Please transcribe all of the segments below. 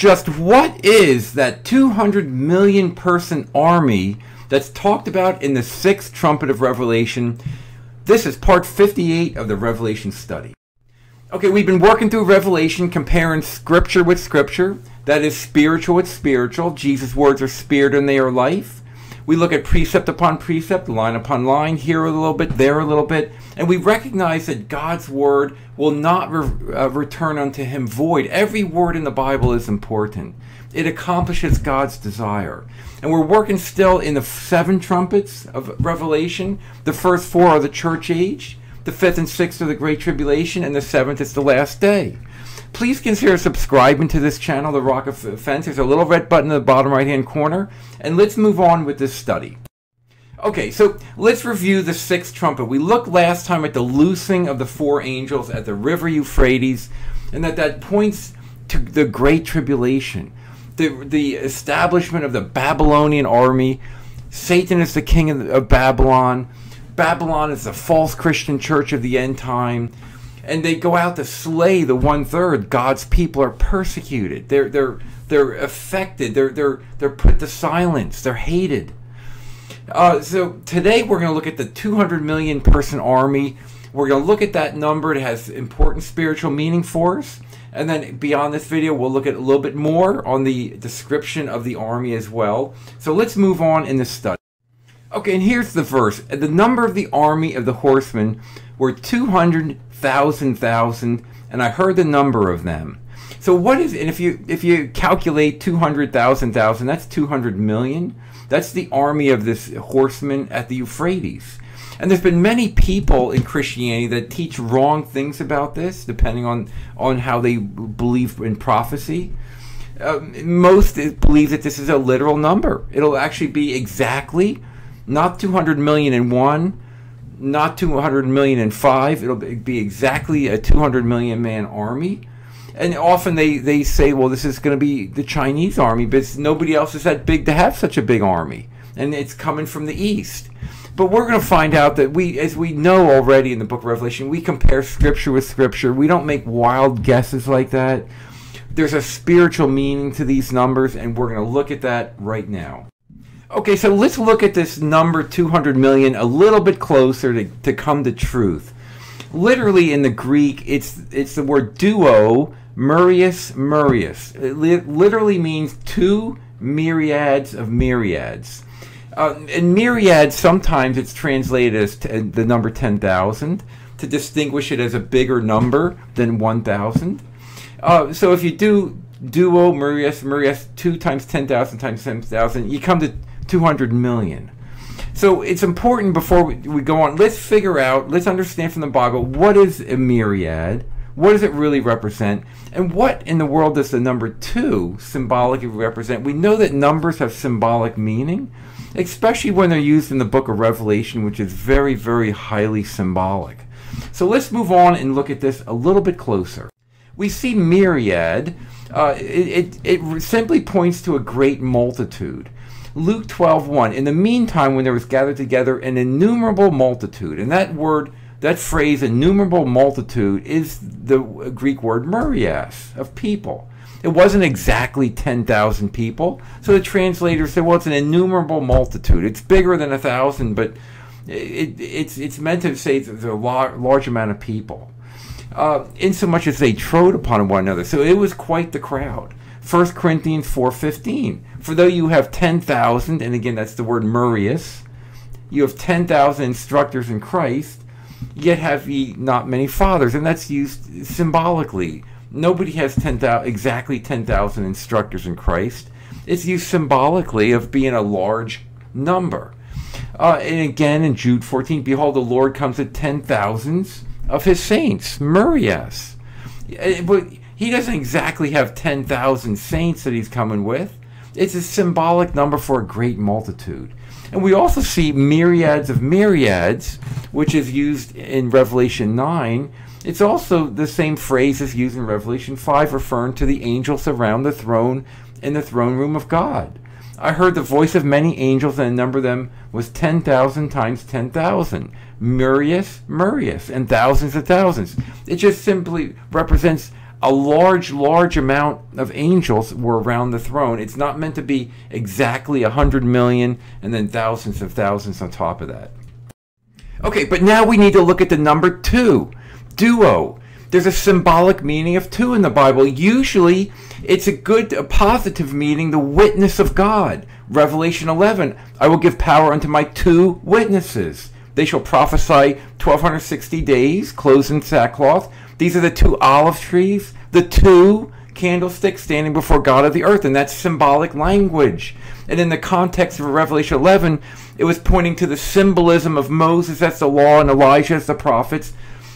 just what is that 200 million person army that's talked about in the sixth trumpet of Revelation? This is part 58 of the Revelation study. Okay, we've been working through Revelation, comparing scripture with scripture. That is spiritual with spiritual. Jesus' words are spirit and they are life. We look at precept upon precept, line upon line, here a little bit, there a little bit, and we recognize that God's word will not re- uh, return unto him void. Every word in the Bible is important. It accomplishes God's desire. And we're working still in the seven trumpets of Revelation. The first four are the church age. The fifth and sixth are the Great Tribulation, and the seventh is the last day. Please consider subscribing to this channel, The Rock of Offence. There's a little red button in the bottom right hand corner. And let's move on with this study. Okay, so let's review the sixth trumpet. We looked last time at the loosing of the four angels at the river Euphrates, and that that points to the Great Tribulation, the, the establishment of the Babylonian army. Satan is the king of, of Babylon. Babylon is the false Christian church of the end time. And they go out to slay the one third. God's people are persecuted. They're they're they're affected. They're they're they're put to silence. They're hated. Uh, so today we're going to look at the 200 million person army. We're going to look at that number. It has important spiritual meaning for us. And then beyond this video, we'll look at a little bit more on the description of the army as well. So let's move on in the study. Okay, and here's the verse. The number of the army of the horsemen were 200,000 thousand, and I heard the number of them. So what is and if you if you calculate 200,000 thousand, that's 200 million. That's the army of this horseman at the Euphrates. And there's been many people in Christianity that teach wrong things about this, depending on on how they believe in prophecy. Uh, most believe that this is a literal number. It'll actually be exactly not 200 million in one, not 200 million in five. It'll be exactly a 200 million man army. And often they, they say, well, this is going to be the Chinese army, but nobody else is that big to have such a big army. And it's coming from the east. But we're going to find out that we, as we know already in the book of Revelation, we compare scripture with scripture. We don't make wild guesses like that. There's a spiritual meaning to these numbers, and we're going to look at that right now. Okay, so let's look at this number 200 million a little bit closer to, to come to truth. Literally in the Greek, it's it's the word duo, murius, murius. It li- literally means two myriads of myriads. Uh, in myriads, sometimes it's translated as the number 10,000 to distinguish it as a bigger number than 1,000. Uh, so if you do duo, murius, murius, 2 times 10,000 times 10,000, you come to 200 million. So it's important before we, we go on, let's figure out, let's understand from the Bible what is a myriad, what does it really represent, and what in the world does the number two symbolically represent? We know that numbers have symbolic meaning, especially when they're used in the book of Revelation, which is very, very highly symbolic. So let's move on and look at this a little bit closer. We see myriad, uh, it, it, it simply points to a great multitude. Luke 12, 1. In the meantime, when there was gathered together an innumerable multitude, and that word, that phrase, innumerable multitude, is the Greek word myrias, of people. It wasn't exactly 10,000 people. So the translator said, well, it's an innumerable multitude. It's bigger than a thousand, but it, it's, it's meant to say there's a lar- large amount of people. Uh, in so much as they trode upon one another. So it was quite the crowd. 1 Corinthians 4.15. For though you have 10,000, and again that's the word murius, you have 10,000 instructors in Christ, yet have ye not many fathers. And that's used symbolically. Nobody has 10,000, exactly 10,000 instructors in Christ. It's used symbolically of being a large number. Uh, and again in Jude 14, behold, the Lord comes at ten thousands of his saints, murias. But he doesn't exactly have 10,000 saints that he's coming with. It's a symbolic number for a great multitude. And we also see myriads of myriads, which is used in Revelation 9. It's also the same phrase as used in Revelation 5, referring to the angels around the throne in the throne room of God. I heard the voice of many angels, and the number of them was 10,000 times 10,000. Myrius, myrius, and thousands of thousands. It just simply represents a large, large amount of angels were around the throne. It's not meant to be exactly a hundred million and then thousands of thousands on top of that. Okay, but now we need to look at the number two, duo. There's a symbolic meaning of two in the Bible. Usually, it's a good, a positive meaning, the witness of God. Revelation 11, I will give power unto my two witnesses. They shall prophesy 1260 days, clothed in sackcloth. These are the two olive trees, the two candlesticks standing before God of the earth, and that's symbolic language. And in the context of Revelation 11, it was pointing to the symbolism of Moses as the law and Elijah as the prophets,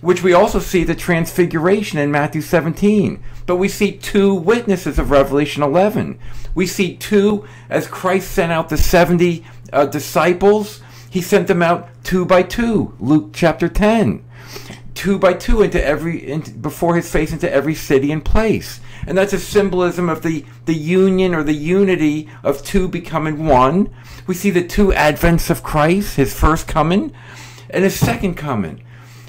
which we also see the transfiguration in Matthew 17. But we see two witnesses of Revelation 11. We see two as Christ sent out the 70 uh, disciples. He sent them out two by two, Luke chapter 10 two by two into every into, before his face into every city and place. And that's a symbolism of the the union or the unity of two becoming one. We see the two advents of christ his first coming and his second coming.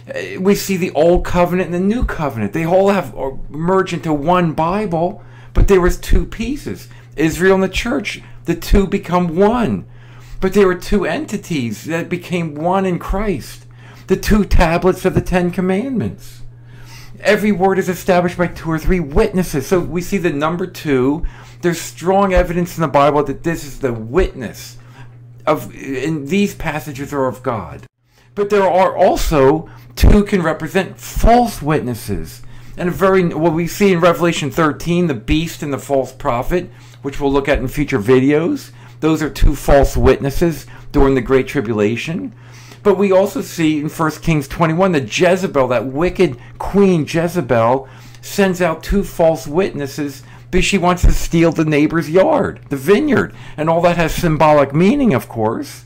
Uh, we see the old covenant and the new covenant. They all have merged into one bible but there was two pieces. Israel and the church the two become one but there were two entities that became one in christ the two tablets of the Ten Commandments. Every word is established by two or three witnesses. So we see the number two. There's strong evidence in the Bible that this is the witness of, in these passages are of God. But there are also two can represent false witnesses. And a very what we see in Revelation 13, the beast and the false prophet, which we'll look at in future videos. Those are two false witnesses during the Great Tribulation. But we also see in 1 Kings 21 that Jezebel, that wicked queen Jezebel, sends out two false witnesses because she wants to steal the neighbor's yard, the vineyard. And all that has symbolic meaning, of course.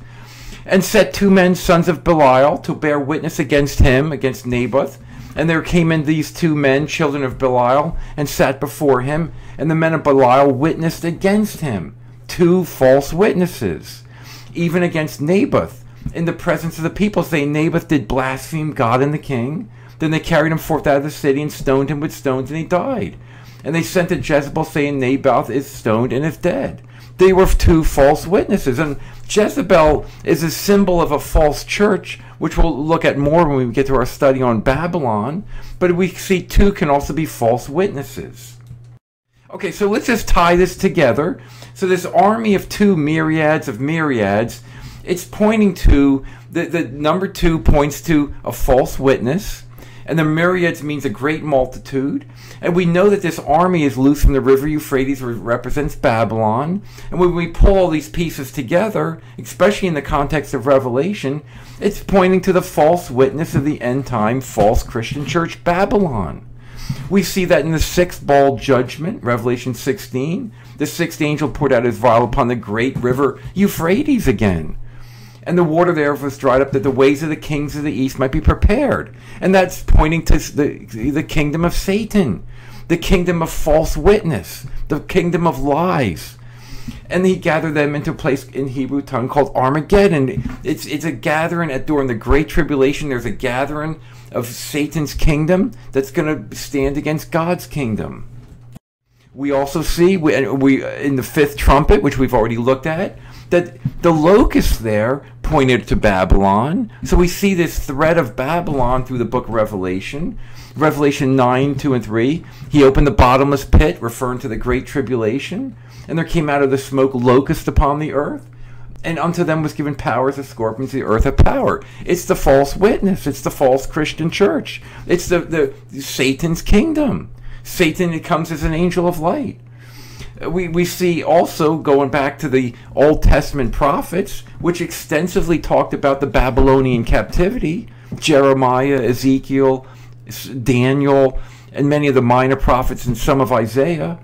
And set two men, sons of Belial, to bear witness against him, against Naboth. And there came in these two men, children of Belial, and sat before him. And the men of Belial witnessed against him. Two false witnesses, even against Naboth in the presence of the people, saying Naboth did blaspheme God and the king. Then they carried him forth out of the city and stoned him with stones, and he died. And they sent to Jezebel, saying Naboth is stoned and is dead. They were two false witnesses. And Jezebel is a symbol of a false church, which we'll look at more when we get to our study on Babylon. But we see two can also be false witnesses. Okay, so let's just tie this together. So this army of two myriads of myriads it's pointing to the, the number two points to a false witness and the myriads means a great multitude. And we know that this army is loose from the river Euphrates, which represents Babylon. And when we pull all these pieces together, especially in the context of Revelation, it's pointing to the false witness of the end time false Christian church, Babylon. We see that in the sixth bowl judgment, Revelation 16. The sixth angel poured out his vial upon the great river Euphrates again and the water thereof was dried up, that the ways of the kings of the east might be prepared. And that's pointing to the, the kingdom of Satan, the kingdom of false witness, the kingdom of lies. And he gathered them into a place in Hebrew tongue called Armageddon. It's, it's a gathering at, during the Great Tribulation. There's a gathering of Satan's kingdom that's going to stand against God's kingdom. We also see we, we in the fifth trumpet, which we've already looked at, that the locust there pointed to Babylon. So we see this thread of Babylon through the book of Revelation. Revelation 9, 2 and 3. He opened the bottomless pit, referring to the great tribulation. And there came out of the smoke locust upon the earth. And unto them was given power as scorpions, the earth of power. It's the false witness. It's the false Christian church. It's the, the Satan's kingdom. Satan it comes as an angel of light uh, we, we see also going back to the Old Testament prophets, which extensively talked about the Babylonian captivity. Jeremiah, Ezekiel, Daniel, and many of the minor prophets and some of Isaiah.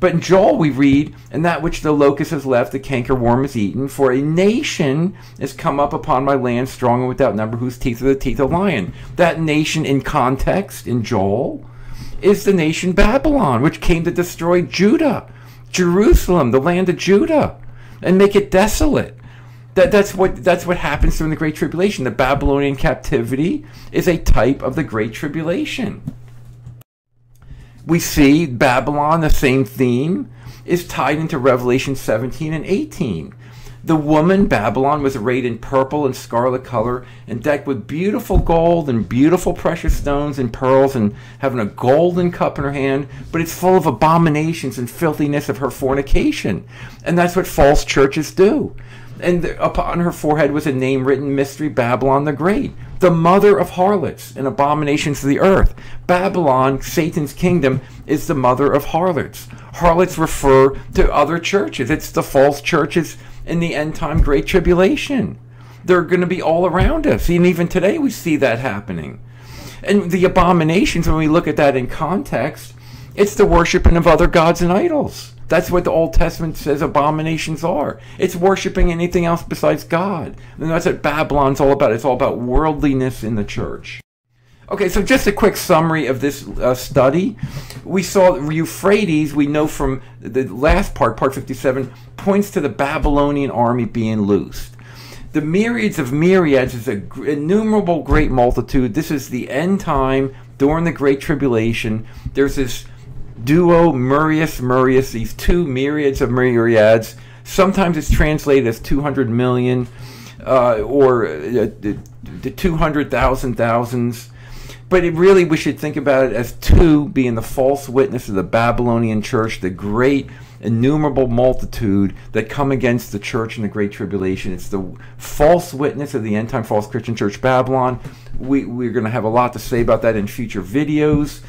But in Joel we read, And that which the locust has left, the cankerworm has eaten, for a nation has come up upon my land, strong and without number, whose teeth are the teeth of a lion. That nation in context, in Joel, is the nation Babylon, which came to destroy Judah Jerusalem, the land of Judah, and make it desolate. That, that's what that's what happens during the Great Tribulation. The Babylonian captivity is a type of the Great Tribulation. We see Babylon, the same theme, is tied into Revelation 17 and 18. The woman, Babylon, was arrayed in purple and scarlet color and decked with beautiful gold and beautiful precious stones and pearls and having a golden cup in her hand, but it's full of abominations and filthiness of her fornication. And that's what false churches do. And upon her forehead was a name written Mystery Babylon the Great, the mother of harlots and abominations of the earth. Babylon, Satan's kingdom, is the mother of harlots. Harlots refer to other churches, it's the false churches in the end time great tribulation. They're going to be all around us. And even today we see that happening. And the abominations, when we look at that in context, it's the worshiping of other gods and idols. That's what the Old Testament says abominations are. It's worshiping anything else besides God. And that's what Babylon's all about. It's all about worldliness in the church. Okay, so just a quick summary of this uh, study. We saw Euphrates, we know from the last part, part 57, points to the Babylonian army being loosed. The myriads of myriads is an innumerable great multitude. This is the end time during the Great Tribulation. There's this duo, Murius, Murius, these two myriads of myriads. Sometimes it's translated as 200 million uh, or uh, the 200,000 thousands. But it really, we should think about it as two being the false witness of the Babylonian church, the great innumerable multitude that come against the church in the Great Tribulation. It's the false witness of the end time false Christian church Babylon. We, we're going to have a lot to say about that in future videos.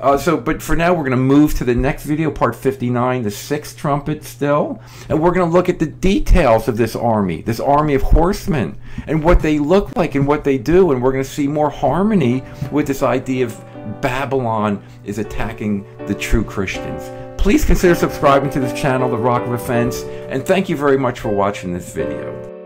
Uh, so, but for now, we're going to move to the next video, part 59, the sixth trumpet still. And we're going to look at the details of this army, this army of horsemen, and what they look like and what they do. And we're going to see more harmony with this idea of Babylon is attacking the true Christians. Please consider subscribing to this channel, The Rock of Offence, and thank you very much for watching this video.